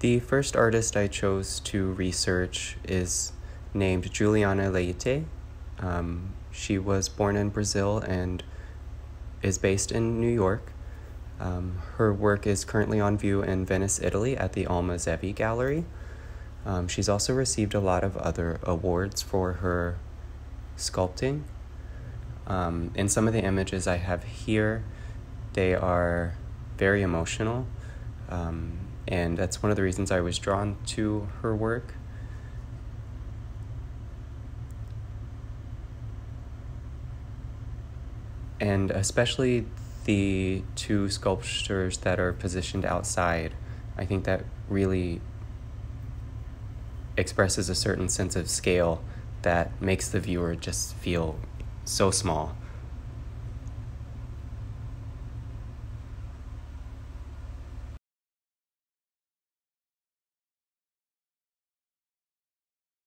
The first artist I chose to research is named Juliana Leite. Um, she was born in Brazil and is based in New York. Um, her work is currently on view in Venice, Italy at the Alma Zevi Gallery. Um, she's also received a lot of other awards for her sculpting. Um, in some of the images I have here, they are very emotional, um, and that's one of the reasons I was drawn to her work. And especially the two sculptures that are positioned outside, I think that really expresses a certain sense of scale that makes the viewer just feel so small.